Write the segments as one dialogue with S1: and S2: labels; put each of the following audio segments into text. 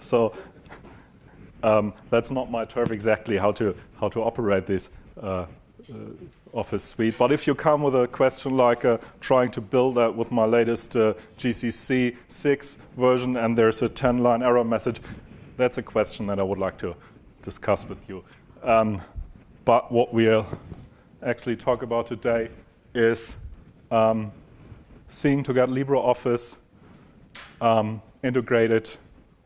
S1: So um, that's not my turf exactly how to how to operate this uh, uh, Office suite. But if you come with a question like uh, trying to build that with my latest uh, GCC 6 version and there's a 10 line error message, that's a question that I would like to discuss with you. Um, but what we'll actually talk about today is um, seeing to get LibreOffice um, integrated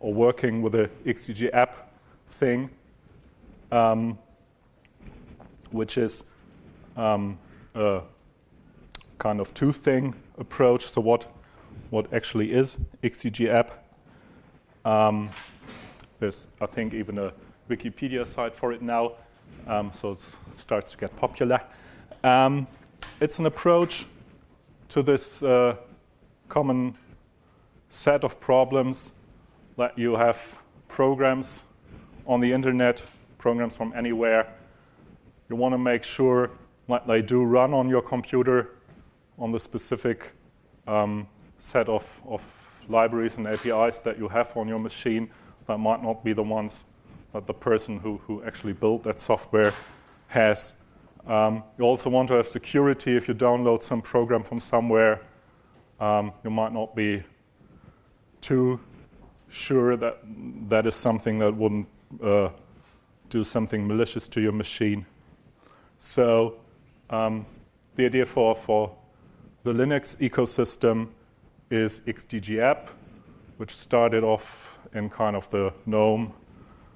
S1: or working with the XDG app thing, um, which is um, a kind of two-thing approach. So what what actually is XDG app? Um, there's, I think, even a Wikipedia site for it now, um, so it starts to get popular. Um, it's an approach to this uh, common set of problems that you have programs on the internet, programs from anywhere. You want to make sure that they do run on your computer on the specific um, set of, of libraries and APIs that you have on your machine that might not be the ones that the person who, who actually built that software has. Um, you also want to have security if you download some program from somewhere. Um, you might not be too sure that that is something that wouldn't uh, do something malicious to your machine. So um, the idea for, for the Linux ecosystem is XDG app, which started off in kind of the GNOME,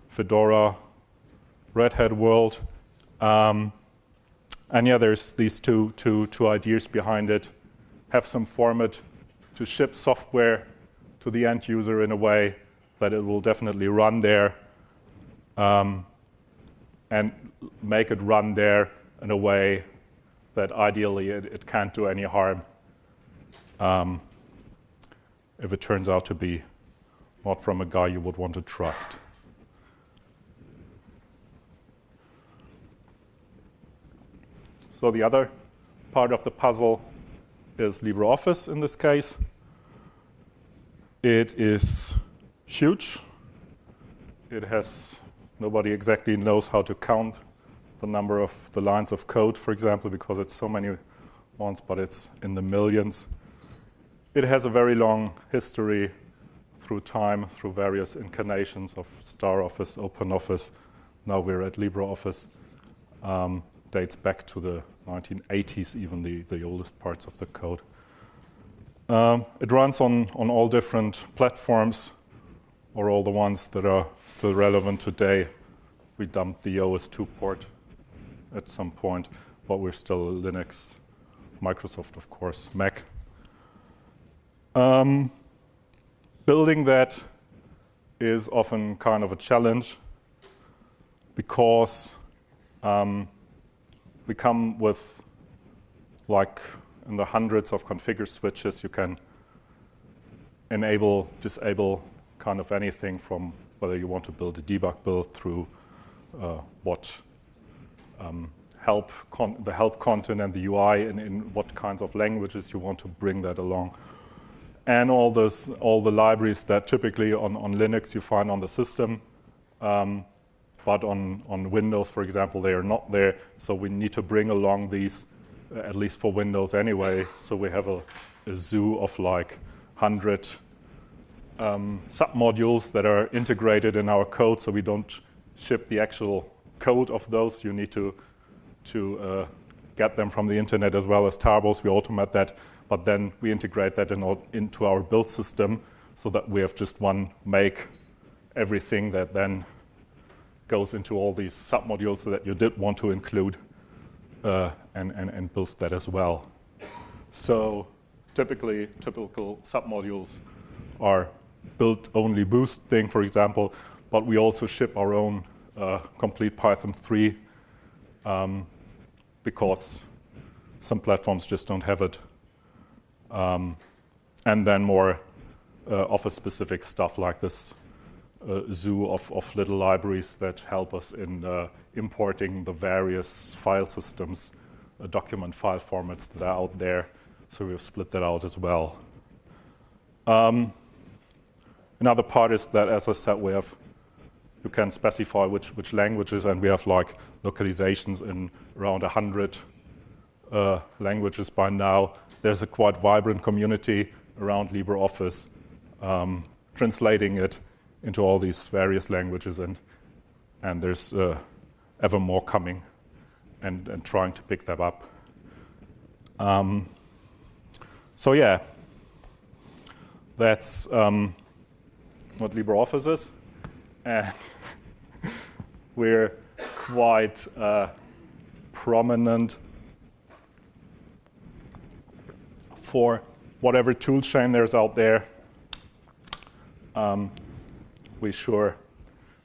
S1: Fedora, Red Hat world. Um, and yeah, there's these two, two, two ideas behind it. Have some format to ship software to the end user in a way that it will definitely run there um, and make it run there in a way that ideally it, it can't do any harm um, if it turns out to be not from a guy you would want to trust. So the other part of the puzzle is LibreOffice in this case. It is huge. It has, nobody exactly knows how to count the number of the lines of code, for example, because it's so many ones, but it's in the millions. It has a very long history through time, through various incarnations of Star StarOffice, OpenOffice. Now we're at LibreOffice. Um, dates back to the 1980s, even the, the oldest parts of the code. Um, it runs on, on all different platforms, or all the ones that are still relevant today. We dumped the OS2 port at some point, but we're still Linux, Microsoft, of course, Mac. Um, building that is often kind of a challenge because um, we come with like in the hundreds of configure switches, you can enable, disable kind of anything from whether you want to build a debug build through uh, what um, help the help content and the UI and in what kinds of languages you want to bring that along. And all, those, all the libraries that typically on, on Linux you find on the system. Um, but on, on Windows, for example, they are not there. So we need to bring along these, at least for Windows anyway. So we have a, a zoo of like 100 um, submodules that are integrated in our code, so we don't ship the actual code of those. You need to, to uh, get them from the internet as well as tarballs. We automate that, but then we integrate that in all, into our build system so that we have just one make everything that then goes into all these submodules that you did want to include uh, and, and, and builds that as well. So typically, typical submodules are built only boost thing, for example, but we also ship our own uh, complete Python 3 um, because some platforms just don't have it. Um, and then more uh, office specific stuff like this uh, zoo of, of little libraries that help us in uh, importing the various file systems, document file formats that are out there. So we've split that out as well. Um, Another part is that, as I said, we have you can specify which, which languages, and we have like localizations in around 100 uh, languages by now. There's a quite vibrant community around LibreOffice, um, translating it into all these various languages, and, and there's uh, ever more coming and, and trying to pick them up. Um, so, yeah, that's um, what LibreOffice is. And we're quite uh, prominent for whatever tool chain there's out there. Um, we're sure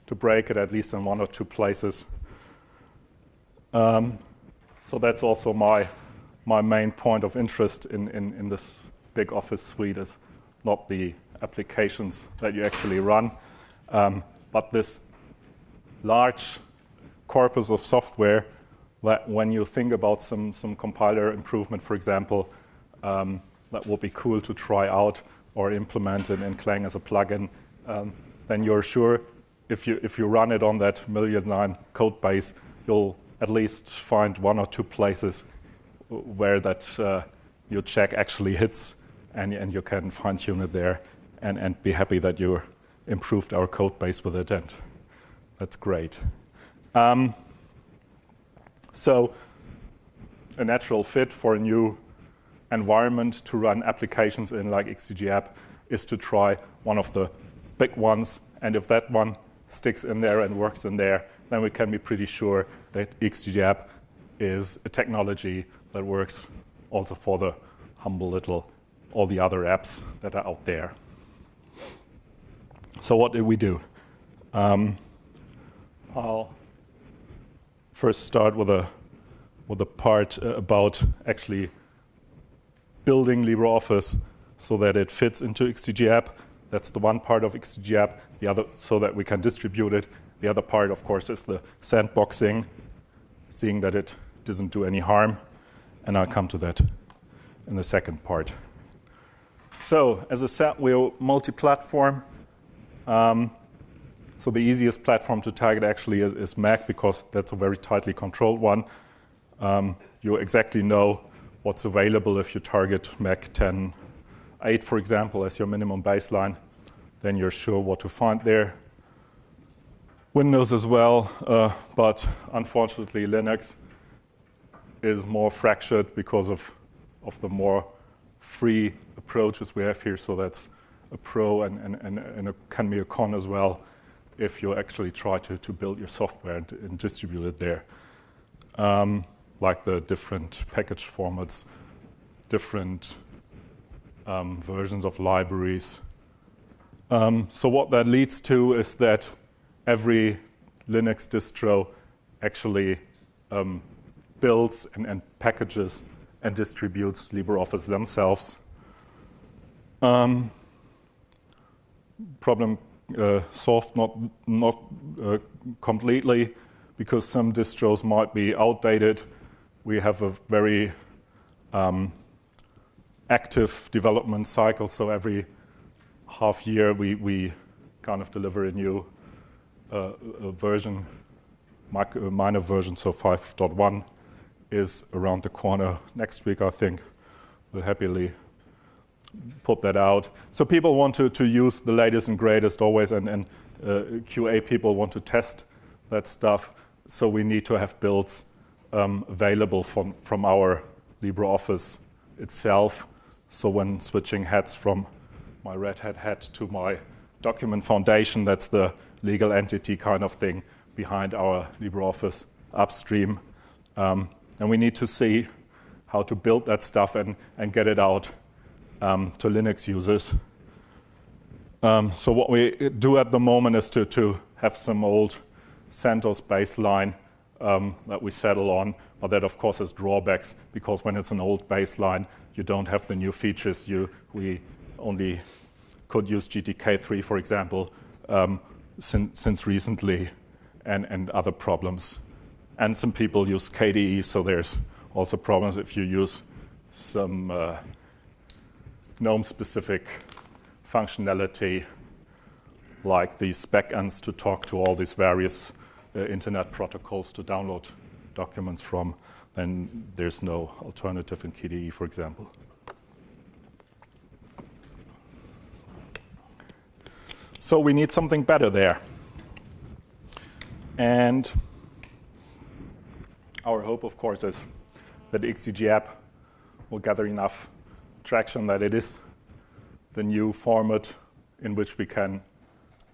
S1: to break it at least in one or two places. Um, so that's also my my main point of interest in, in, in this big office suite is not the applications that you actually run, um, but this large corpus of software that when you think about some, some compiler improvement, for example, um, that would be cool to try out or implement in, in Clang as a plugin, um, then you're sure if you, if you run it on that million line code base, you'll at least find one or two places where that uh, your check actually hits and, and you can fine tune it there and, and be happy that you improved our code base with it. And that's great. Um, so, a natural fit for a new environment to run applications in, like XDG app, is to try one of the big ones. And if that one sticks in there and works in there, then we can be pretty sure that XDG app is a technology that works also for the humble little all the other apps that are out there. So what did we do? Um, I'll first start with a with a part uh, about actually building LibreOffice so that it fits into XDG app. That's the one part of XDG app. The other, so that we can distribute it. The other part, of course, is the sandboxing, seeing that it doesn't do any harm and I'll come to that in the second part. So, as I said, we're multi platform. Um, so, the easiest platform to target actually is, is, Mac because that's a very tightly controlled one. Um, you exactly know what's available if you target Mac 10, 8, for example, as your minimum baseline. Then you're sure what to find there. Windows as well, uh, but unfortunately, Linux is more fractured because of, of the more free approaches we have here. So that's a pro and, and, and, and it can be a con as well if you actually try to, to build your software and, and distribute it there. Um, like the different package formats, different um, versions of libraries. Um, so, what that leads to is that every Linux distro actually um, builds and, and packages and distributes LibreOffice themselves. Um, problem uh, solved not, not uh, completely because some distros might be outdated. We have a very um, active development cycle, so every half year we, we kind of deliver a new version, minor version, so 5.1 is around the corner next week, I think. We'll happily put that out. So people want to, to use the latest and greatest always, and, and uh, QA people want to test that stuff. So we need to have builds um, available from, from our LibreOffice itself. So when switching hats from my Red Hat hat to my document foundation, that's the legal entity kind of thing behind our LibreOffice upstream. Um, and we need to see how to build that stuff and, and get it out um, to Linux users. Um, so, what we do at the moment is to, to have some old CentOS baseline um, that we settle on, but that of course has drawbacks because when it's an old baseline, you don't have the new features. You, we only could use GTK3, for example, um, sin, since recently, and, and other problems and some people use KDE, so there's also problems if you use some uh, GNOME specific functionality like these backends to talk to all these various uh, internet protocols to download documents from, then there's no alternative in KDE, for example. So we need something better there. And our hope, of course, is that the XDG app will gather enough traction that it is the new format in which we can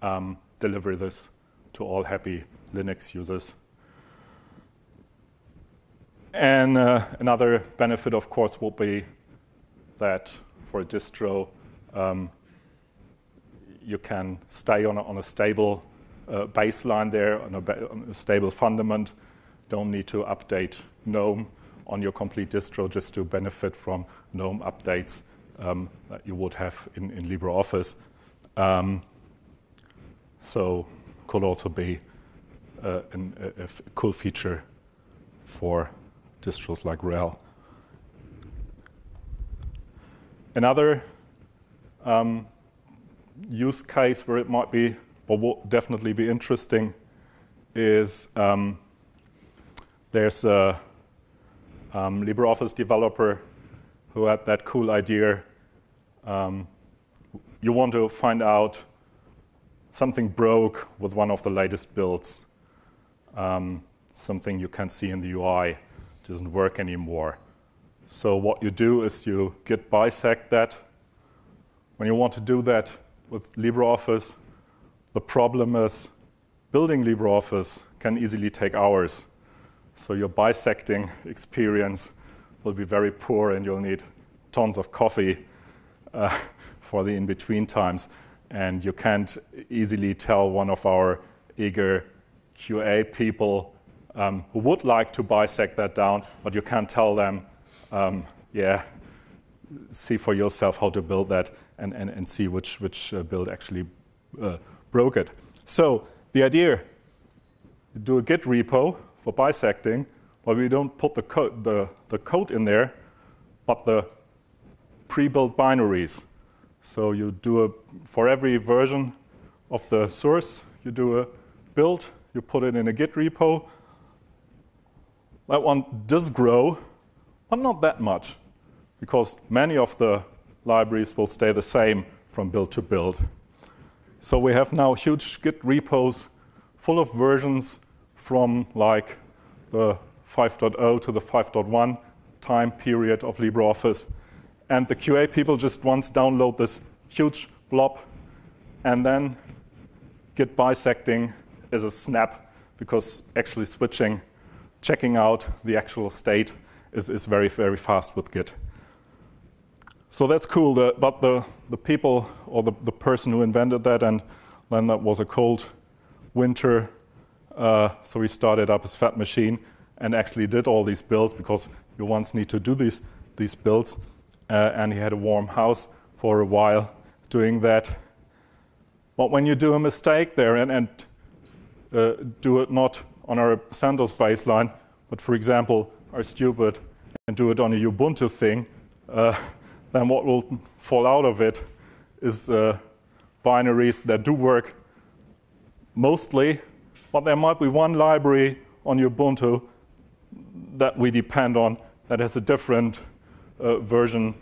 S1: um, deliver this to all happy Linux users. And uh, another benefit, of course, will be that for a distro, um, you can stay on a, on a stable uh, baseline there, on a, on a, stable fundament. Don't need to update GNOME on your complete distro just to benefit from GNOME updates um, that you would have in, in LibreOffice. Um, so could also be uh, an, a, a cool feature for distros like RHEL. Another um, use case where it might be or will definitely be interesting is um, there's a um, LibreOffice developer who had that cool idea. Um, you want to find out something broke with one of the latest builds, um, something you can see in the UI doesn't work anymore. So what you do is you git bisect that. When you want to do that with LibreOffice, the problem is building LibreOffice can easily take hours. So your bisecting experience will be very poor and you'll need tons of coffee uh, for the in-between times. And you can't easily tell one of our eager QA people um, who would like to bisect that down, but you can't tell them, um, yeah, see for yourself how to build that and, and, and see which, which uh, build actually uh, broke it. So the idea, do a Git repo for bisecting, but we don't put the code, the, the code in there, but the pre-built binaries. So you do a, for every version of the source, you do a build, you put it in a Git repo, that one does grow, but not that much, because many of the libraries will stay the same from build to build. So we have now huge Git repos full of versions from like the 5.0 to the 5.1 time period of LibreOffice. And the QA people just once download this huge blob and then Git bisecting is a snap because actually switching checking out the actual state is, is very, very fast with Git. So that's cool, but the, the people or the, the person who invented that, and then that was a cold winter, uh, so he started up his fat machine and actually did all these builds because you once need to do these, these builds. Uh, and he had a warm house for a while doing that. But when you do a mistake there and, and uh, do it not on our CentOS baseline, but for example, are stupid and do it on a Ubuntu thing, uh, then what will fall out of it is uh, binaries that do work mostly, but there might be one library on Ubuntu that we depend on that has a different uh, version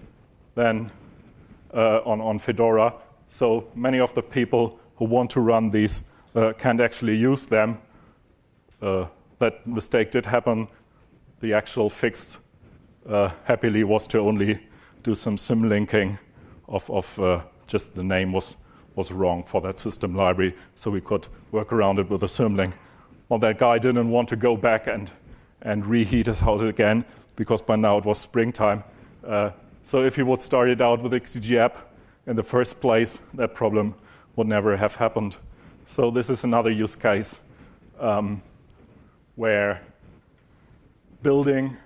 S1: than uh, on, on Fedora. So many of the people who want to run these uh, can't actually use them uh, that mistake did happen. The actual fix, uh, happily, was to only do some symlinking of, of uh, just the name was, was wrong for that system library, so we could work around it with a symlink. Well, that guy didn't want to go back and, and reheat his house again because by now it was springtime. Uh, so if he would start it out with XDG app in the first place, that problem would never have happened. So this is another use case. Um, where building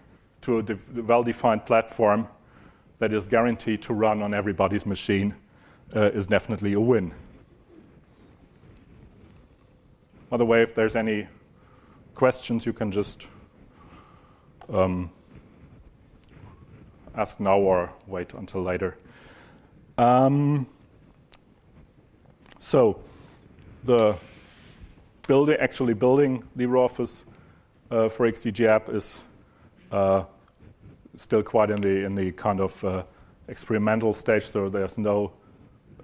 S1: to a well defined platform that is guaranteed to run on everybody's machine uh, is definitely a win. By the way, if there's any questions, you can just um, ask now or wait until later. Um, so, the building, actually building LibreOffice uh, for XDG app is uh, still quite in the in the kind of uh, experimental stage. So there's no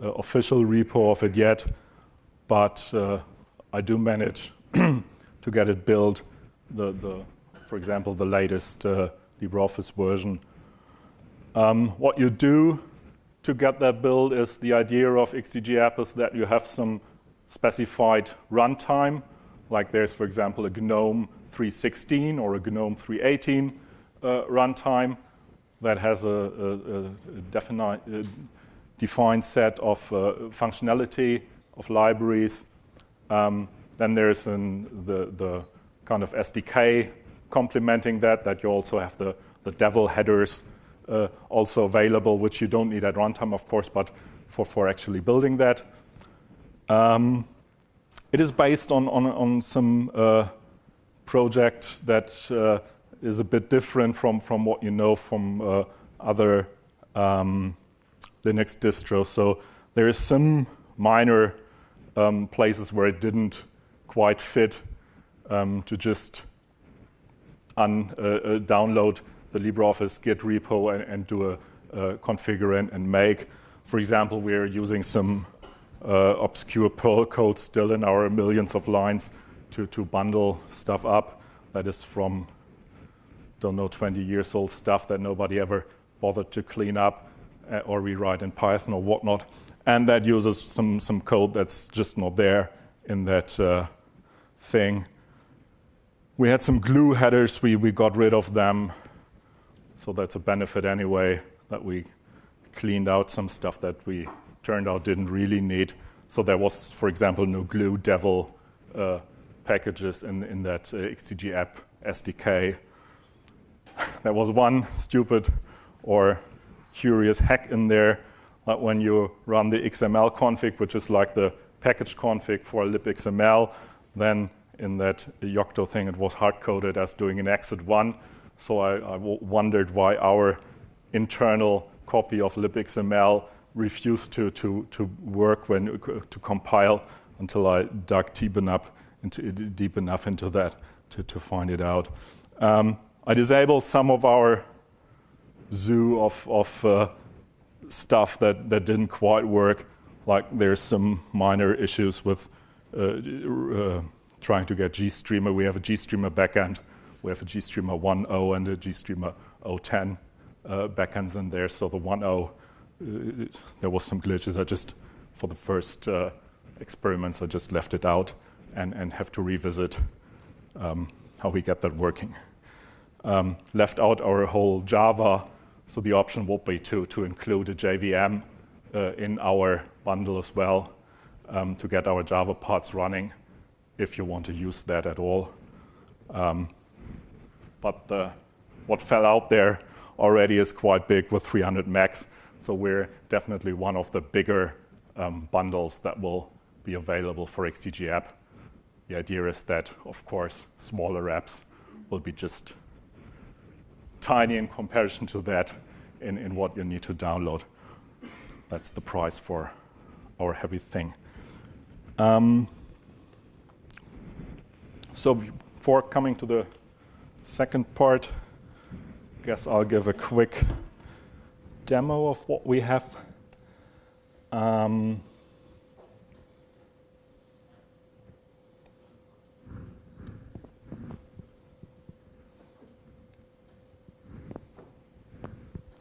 S1: uh, official repo of it yet, but uh, I do manage to get it built. The the for example the latest uh, LibreOffice version. Um, what you do to get that build is the idea of XDG app is that you have some specified runtime, like there's, for example, a GNOME 316 or a GNOME 318 uh, runtime that has a, a, a, a defined set of uh, functionality of libraries. Um, then there's an, the, the kind of SDK complementing that, that you also have the, the Devel headers uh, also available, which you don't need at runtime, of course, but for, for actually building that. Um, it is based on, on, on some uh, project that uh, is a bit different from, from what you know from uh, other um, Linux distros. So there is some minor um, places where it didn't quite fit um, to just un, uh, uh, download the LibreOffice Git repo and, and do a, a configure and, and, make. For example, we're using some uh, obscure Perl code still in our millions of lines to, to bundle stuff up. That is from, don't know, 20 years old stuff that nobody ever bothered to clean up uh, or rewrite in Python or whatnot. And that uses some, some code that's just not there in that uh, thing. We had some glue headers, we, we got rid of them so that's a benefit anyway that we cleaned out some stuff that we turned out didn't really need. So there was, for example, no glue devel uh, packages in, in that uh, XDG app SDK. there was one stupid or curious hack in there that when you run the XML config, which is like the package config for libxml, then in that Yocto thing, it was hard coded as doing an exit one. So I, I wondered why our internal copy of libxml refused to, to, to work when to compile until I dug deep enough into, deep enough into that to, to find it out. Um, I disabled some of our zoo of, of uh, stuff that, that didn't quite work. Like there's some minor issues with uh, uh, trying to get GStreamer. We have a GStreamer backend we have a GStreamer 1.0 and a GStreamer 0.10 uh, backends in there. So the 1.0, uh, there was some glitches. I just, for the first experiments, I just left it out and, and have to revisit um, how we get that working. Um, left out our whole Java, so the option would be to, to include a JVM uh, in our bundle as well um, to get our Java parts running if you want to use that at all. Um, but uh, what fell out there already is quite big with 300 megs. So we're definitely one of the bigger um, bundles that will be available for XDG app. The idea is that, of course, smaller apps will be just tiny in comparison to that in, in what you need to download. That's the price for our heavy thing. Um, so before coming to the Second part, I guess I'll give a quick demo of what we have. Um,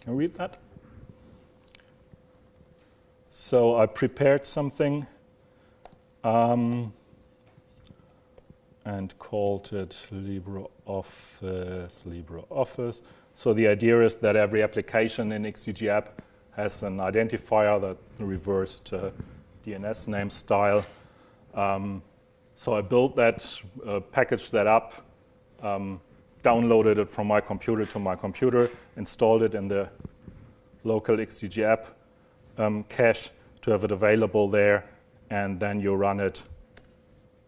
S1: Can you read that? So I prepared something. Um, and called it LibreOffice, LibreOffice. So the idea is that every application in XDG app has an identifier that reversed uh, DNS name style. Um, so I built that, uh, packaged that up, um, downloaded it from my computer to my computer, installed it in the local XDG app um, cache to have it available there, and then you run it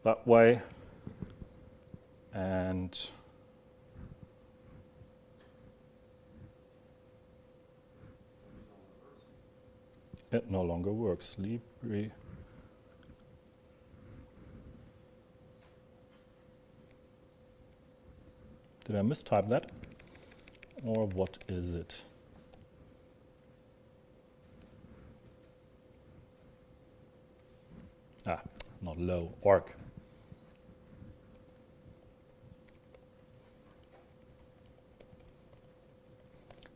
S1: that way and it no longer works. Libre. Did I mistype that? Or what is it? Ah, not low, org.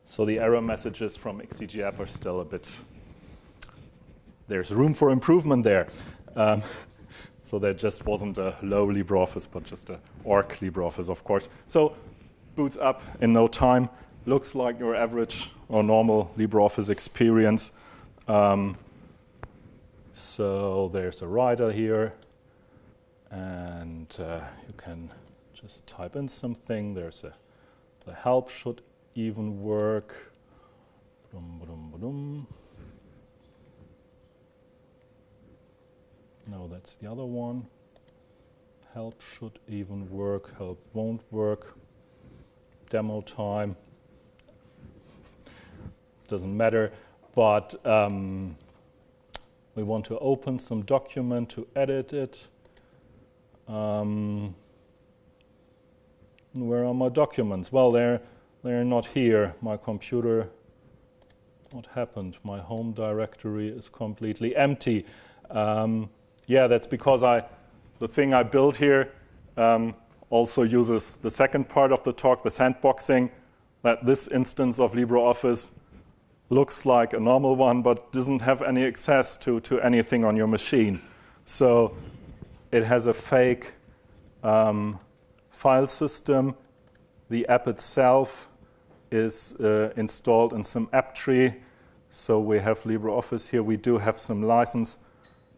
S1: So the error messages from XDG app are still a bit, there's room for improvement there. Um, so there just wasn't a low LibreOffice, but just a org LibreOffice, of course. So boots up in no time. Looks like your average or normal LibreOffice experience. Um, so there's a writer here, and uh, you can just type in something. There's a the help should even work. No, that's the other one. Help should even work, help won't work. Demo time. Doesn't matter, but um, we want to open some document to edit it. Um, where are my documents? Well, they're they're not here. My computer, what happened? My home directory is completely empty. Um, yeah, that's because I, the thing I built here um, also uses the second part of the talk, the sandboxing, that this instance of LibreOffice looks like a normal one but doesn't have any access to, to anything on your machine. So it has a fake um, file system. The app itself is uh, installed in some app tree. So we have LibreOffice here. We do have some license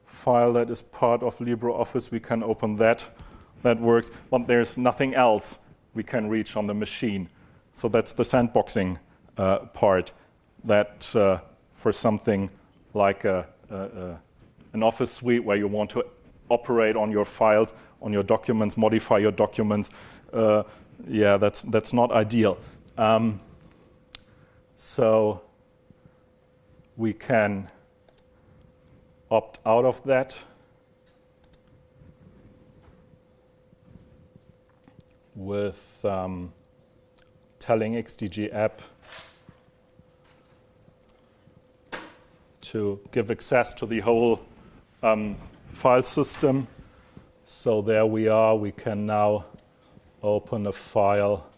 S1: file that is part of LibreOffice. We can open that. That works. But there's nothing else we can reach on the machine. So that's the sandboxing uh, part. That uh, for something like a, a, a, an Office suite where you want to operate on your files, on your documents, modify your documents, uh, yeah, that's, that's not ideal. Um, so we can opt out of that. with um, telling XDG app to give access to the whole um, file system. So there we are. We can now open a file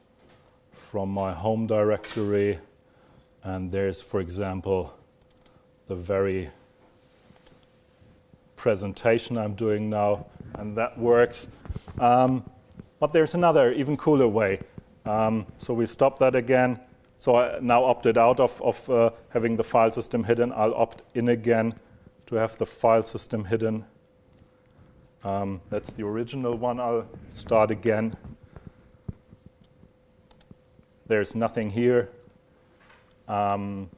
S1: from my home directory and there's, for example, the very presentation I'm doing now, and that works. Um, but there's another, even cooler way. Um, so we stop that again. So I now opted out of, of uh, having the file system hidden. I'll opt in again to have the file system hidden. Um, that's the original one. I'll start again. There's nothing here. Um,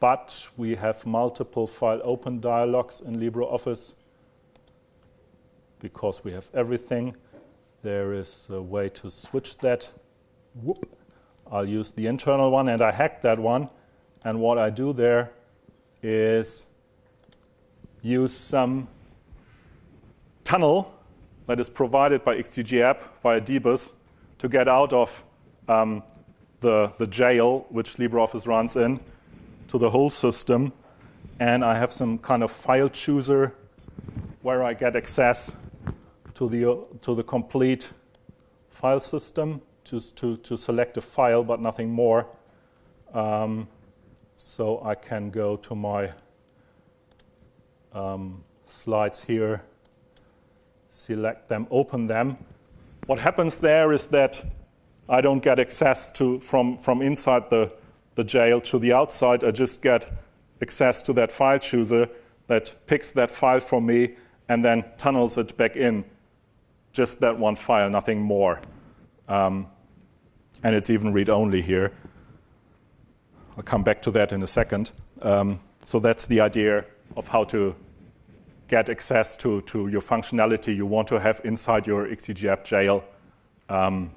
S1: but we have multiple file open dialogues in LibreOffice because we have everything. There is a way to switch that. Whoop. I'll use the internal one, and I hacked that one. And what I do there is use some tunnel that is provided by XDG app via dbus to get out of um, the, the jail which LibreOffice runs in to the whole system. And I have some kind of file chooser where I get access to the, to the complete file system to, to, to select a file, but nothing more. Um, so I can go to my um, slides here, select them, open them. What happens there is that I don't get access to from, from inside the, the jail to the outside. I just get access to that file chooser that picks that file for me and then tunnels it back in. Just that one file, nothing more. Um, and it's even read only here. I'll come back to that in a second. Um, so that's the idea of how to get access to, to your functionality you want to have inside your XDG app jail. Um,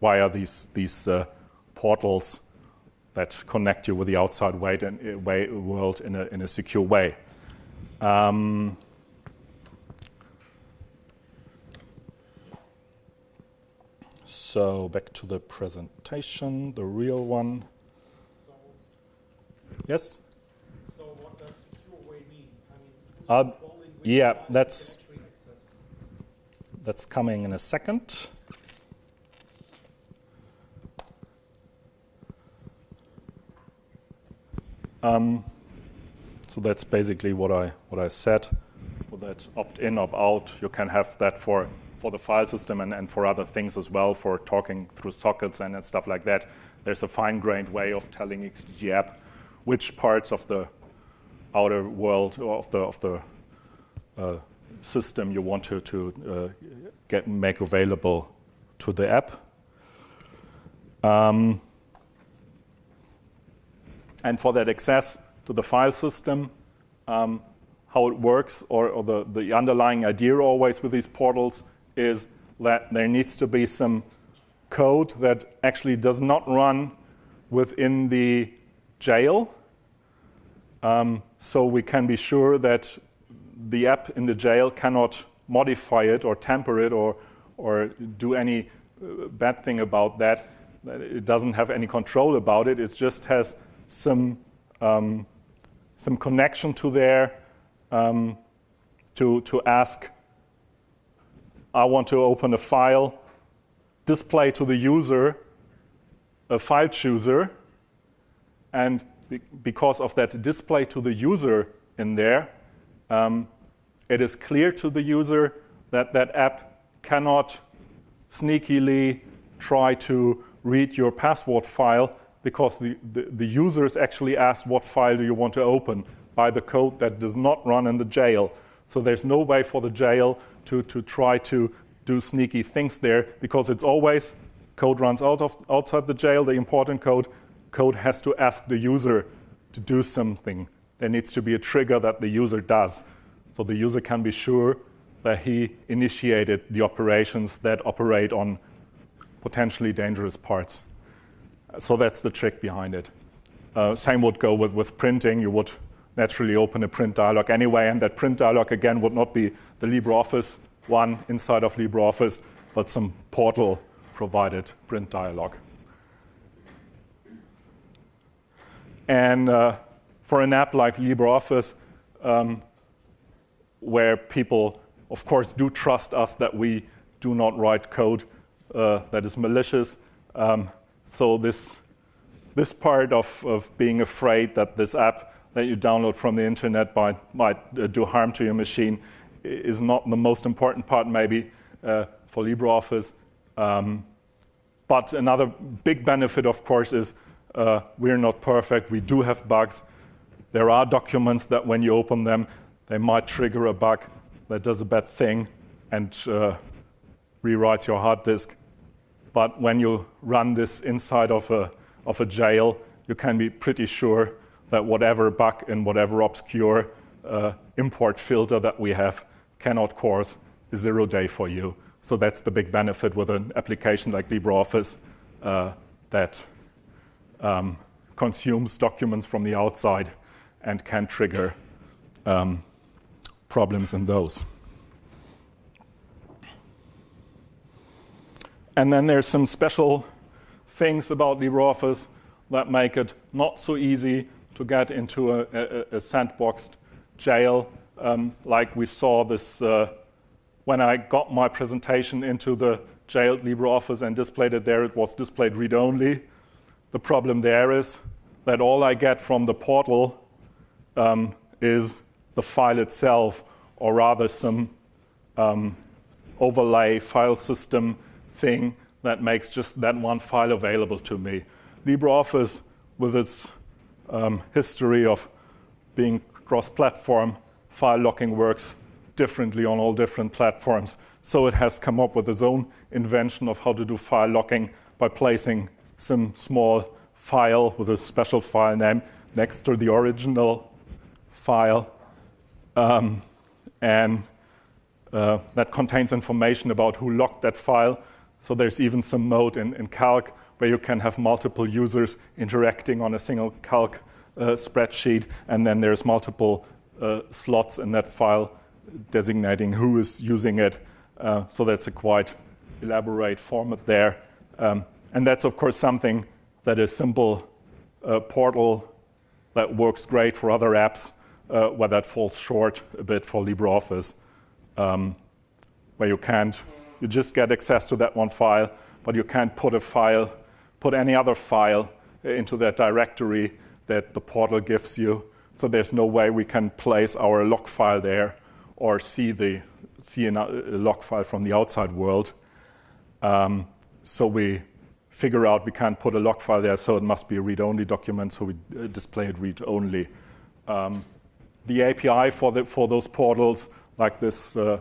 S1: via these, these uh, portals that connect you with the outside world in a, in a secure way. Um, So back to the presentation, the real one.
S2: So,
S1: Yes?
S2: so what does secure way mean? I mean,
S1: Uh, yeah, that's-
S2: can actually access?
S1: That's coming in a second. Um, so that's basically what I what I said. With that opt-in, opt-out, you can have that for for the file system and, and for other things as well, for talking through sockets and, and stuff like that. There's a fine-grained way of telling XDG app which parts of the outer world or of the of the uh, system you want to, to uh, get make available to the app. Um, and for that access to the file system, um, how it works, or, or the, the underlying idea always with these portals is that there needs to be some code that actually does not run within the jail. Um, so we can be sure that the app in the jail cannot modify it or tamper it or, or do any uh, bad thing about that. That It doesn't have any control about it. It just has some, um, some connection to there um, to, to ask, I want to open a file, display to the user a file chooser, and be- because of that display to the user in there, um, it is clear to the user that that app cannot sneakily try to read your password file because the, the, the user is actually asked what file do you want to open by the code that does not run in the jail. So there's no way for the jail to, to try to do sneaky things there because it's always code runs out of outside the jail, the important code, code has to ask the user to do something. There needs to be a trigger that the user does. So the user can be sure that he initiated the operations that operate on potentially dangerous parts. So that's the trick behind it. Uh, same would go with, with printing. You would naturally open a print dialog anyway, and that print dialog again would not be the LibreOffice one inside of LibreOffice, but some portal provided print dialog. And uh, for an app like LibreOffice, um, where people, of course, do trust us that we do not write code uh, that is malicious. Um, so this this part of, of being afraid that this app that you download from the internet might, might uh, do harm to your machine is not the most important part, maybe, uh, for LibreOffice. Um, but another big benefit, of course, is uh, we're not perfect. We do have bugs. There are documents that when you open them, they might trigger a bug that does a bad thing and uh, rewrites your hard disk. But when you run this inside of a, of a jail, you can be pretty sure that whatever bug in whatever obscure uh, import filter that we have cannot cause a zero day for you. So that's the big benefit with an application like LibreOffice uh, that um, consumes documents from the outside and can trigger um, problems in those. And then there's some special things about LibreOffice that make it not so easy to get into a, a, a sandboxed jail, um, like we saw this uh, when I got my presentation into the jailed LibreOffice and displayed it there. It was displayed read-only. The problem there is that all I get from the portal um, is the file itself, or rather some um, overlay file system thing that makes just that one file available to me. LibreOffice, with its um, history of being cross platform, file locking works differently on all different platforms. So it has come up with its own invention of how to do file locking by placing some small file with a special file name next to the original file. Um, and uh, that contains information about who locked that file. So there's even some mode in, in Calc where you can have multiple users interacting on a single Calc uh, spreadsheet, and then there's multiple uh, slots in that file designating who is using it. Uh, so that's a quite elaborate format there Um, and that's, of course, something that is simple uh, portal that works great for other apps, uh, where that falls short a bit for LibreOffice, um, where you can't, you just get access to that one file, but you can't put a file, put any other file into that directory that the portal gives you. So there's no way we can place our log file there or see the see a log file from the outside world. Um, so we figure out we can't put a log file there, so it must be a read-only document, so we uh, display it read-only. Um, the API for, the, for those portals, like this uh,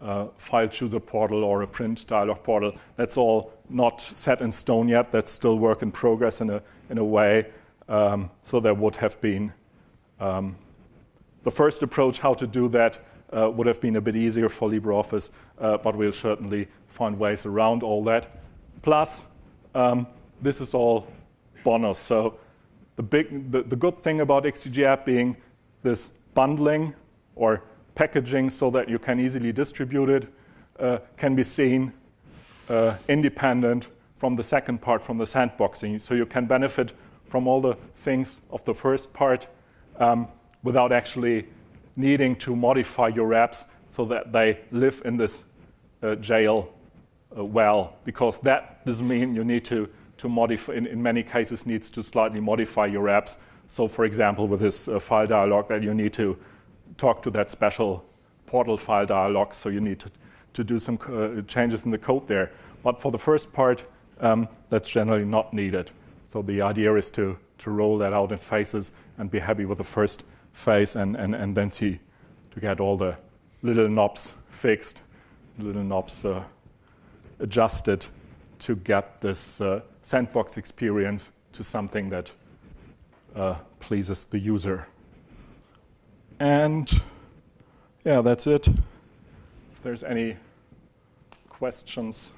S1: uh, file chooser portal or a print dialog portal, that's all not set in stone yet. That's still work in progress in a, in a way. Um, so there would have been um, the first approach how to do that uh, would have been a bit easier for LibreOffice, uh, but we'll certainly find ways around all that. Plus, um, this is all bonus. So the, big, the, the good thing about XDG app being this bundling or packaging so that you can easily distribute it uh, can be seen uh, independent from the second part, from the sandboxing. So you can benefit from all the things of the first part um, without actually needing to modify your apps so that they live in this uh, jail uh, well, because that does mean you need to, to modify, in, in, many cases, needs to slightly modify your apps. So, for example, with this uh, file dialog, that you need to talk to that special portal file dialog, so you need to, to do some uh, changes in the code there. But for the first part, um, that's generally not needed. So the idea is to, to roll that out in phases and be happy with the first phase and, and, and then see to get all the little knobs fixed, little knobs uh, adjusted to get this uh, sandbox experience to something that uh, pleases the user. And yeah, that's it. If there's any questions,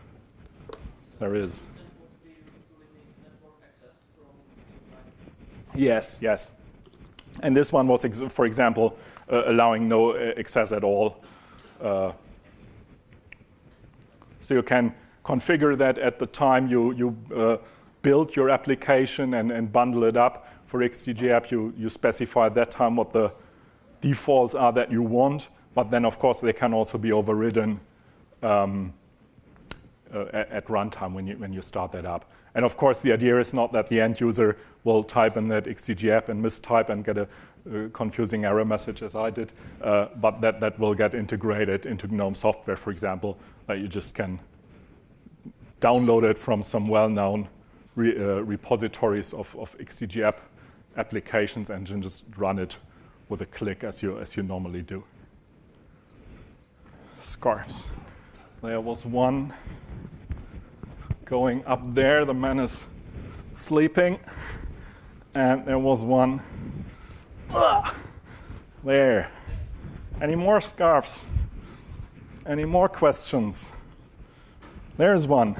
S1: there is. Yes, yes. And this one was, ex- for example, uh, allowing no uh, access at all. Uh, so you can configure that at the time you, you uh, build your application and, and, bundle it up. For XDG app, you, you specify at that time what the defaults are that you want, but then, of course, they can also be overridden um, uh, at, at runtime when you, when you start that up. And of course, the idea is not that the end user will type in that XDG app and mistype and get a, confusing error message as I did, uh, but that, that will get integrated into GNOME software, for example, that you just can download it from some well known re, uh, repositories of, of XDG app applications and just run it with a click as you, as you normally do. Scarves. There was one going up there. The man is sleeping. And there was one uh, there. Any more scarves? Any more questions? There's one.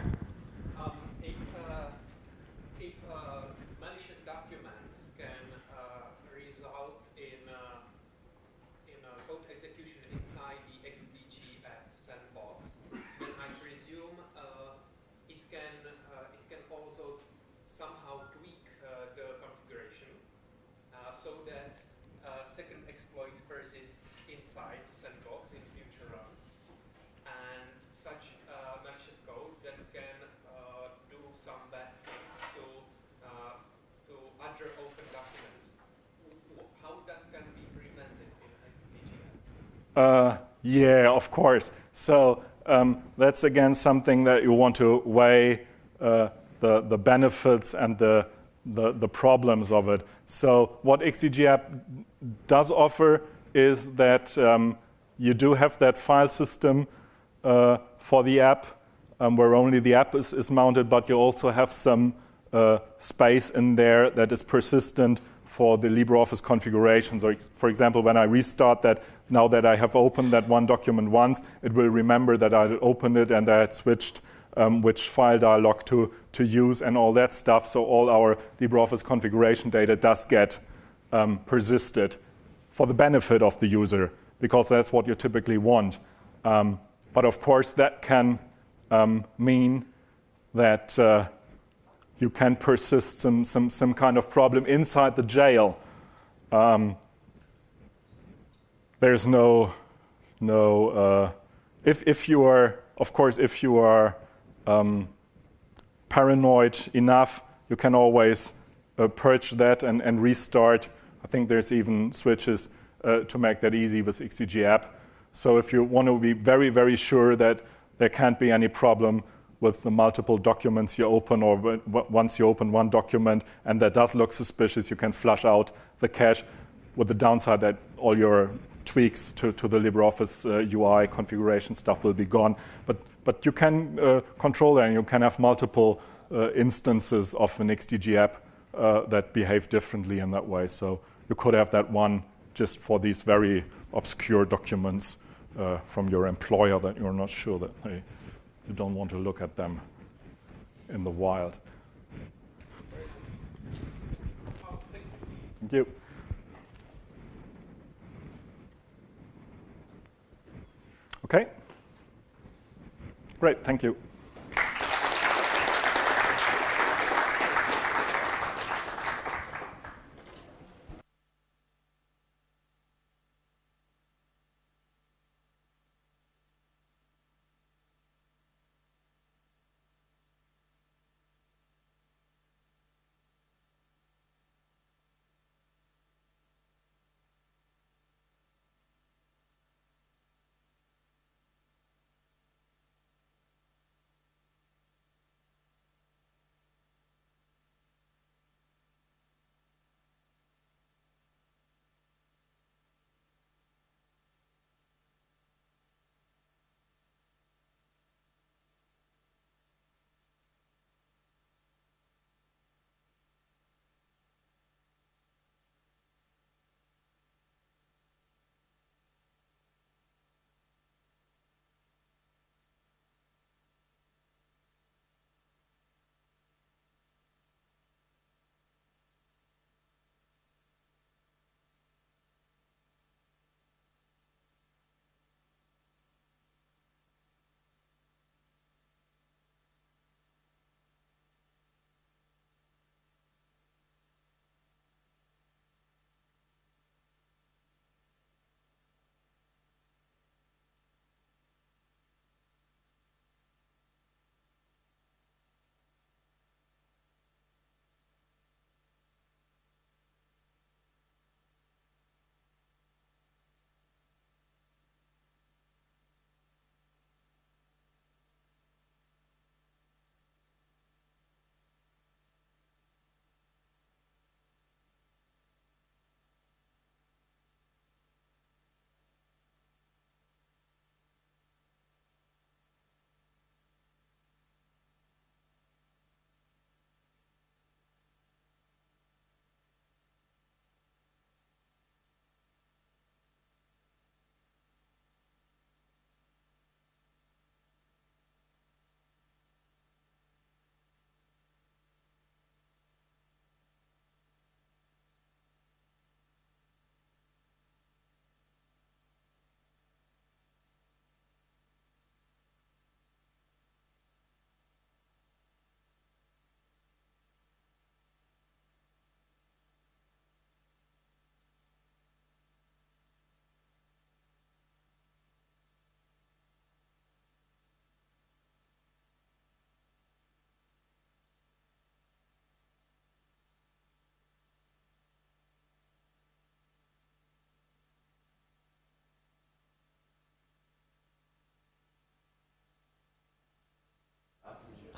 S1: Uh, yeah, of course. So um, that's again something that you want to weigh uh, the, the benefits and the, the, the, problems of it. So what XDG app does offer is that um, you do have that file system uh, for the app um, where only the app is, is, mounted, but you also have some uh, space in there that is persistent for the LibreOffice configuration. So, for example, when I restart that, now that I have opened that one document once, it will remember that I opened it and I had switched um, which file dialog to, to use and all that stuff. So, all our LibreOffice configuration data does get um, persisted for the benefit of the user, because that's what you typically want. Um, but of course, that can um, mean that uh, you can persist some, some, some kind of problem inside the jail. Um, there's no, no uh, if, if you are, of course, if you are um, paranoid enough, you can always uh, purge that and, and restart. I think there's even switches uh, to make that easy with XDG app. So if you want to be very, very sure that there can't be any problem with the multiple documents you open, or once you open one document and that does look suspicious, you can flush out the cache with the downside that all your tweaks to, to the LibreOffice uh, UI configuration stuff will be gone. But, but you can uh, control that and you can have multiple uh, instances of an XDG app uh, that behave differently in that way. So you could have that one just for these very obscure documents uh, from your employer that you're not sure that they, you don't want to look at them in the wild. Thank you. Okay. Great, thank you.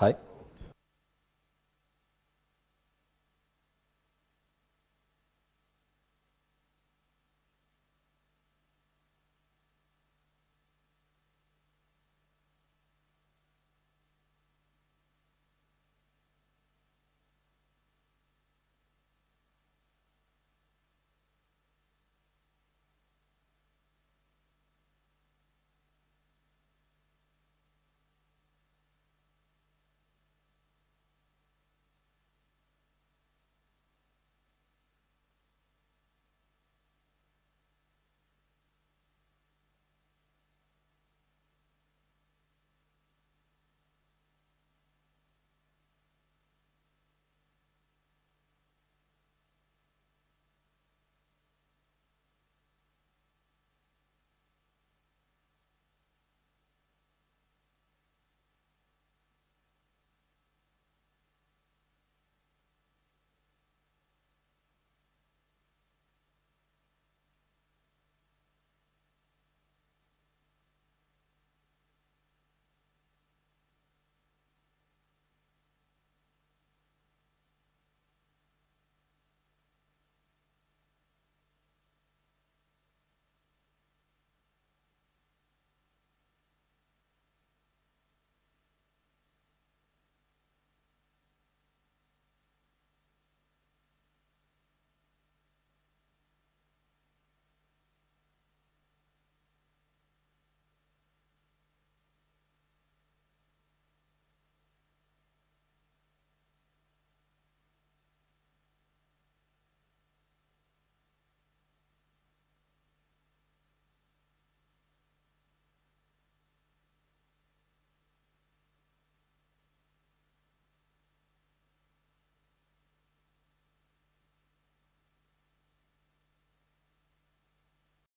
S3: はい。